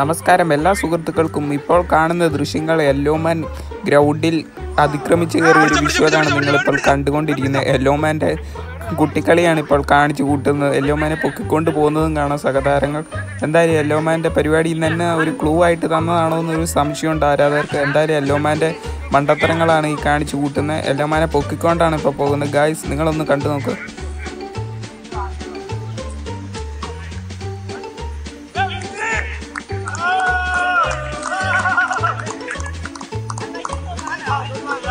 നമസ്കാരം. എല്ലാ സുഹൃത്തുക്കൾക്കും ഇപ്പോൾ കാണുന്ന ദൃശ്യങ്ങൾ യെല്ലോമാൻ ഗ്രൗണ്ടിൽ അതിക്രമിച്ചു കയറിയ ഒരു വിഷ്വലാണ് നിങ്ങളിപ്പോൾ കണ്ടുകൊണ്ടിരിക്കുന്നത്. യെല്ലോമാന്റെ കുട്ടിക്കളിയാണ് ഇപ്പോൾ കാണിച്ചു കൂട്ടുന്നത്. യെല്ലോമാനെ പൊക്കിക്കൊണ്ട് പോകുന്നതും കാണാം സഹതാരങ്ങൾ. എന്തായാലും യെല്ലോമാന്റെ പരിപാടിയിൽ നിന്ന് തന്നെ ഒരു ക്ലൂ ആയിട്ട് തന്നതാണോ എന്നൊരു സംശയമുണ്ട് ആരാധകർക്ക്. എന്തായാലും യെല്ലോമാന്റെ മണ്ടത്തരങ്ങളാണ് ഈ കാണിച്ചു കൂട്ടുന്നത്. യെല്ലോമാനെ പൊക്കിക്കൊണ്ടാണ് ഇപ്പോൾ പോകുന്നത്. ഗായ്സ് നിങ്ങളൊന്ന് കണ്ടു നോക്ക്. 好我去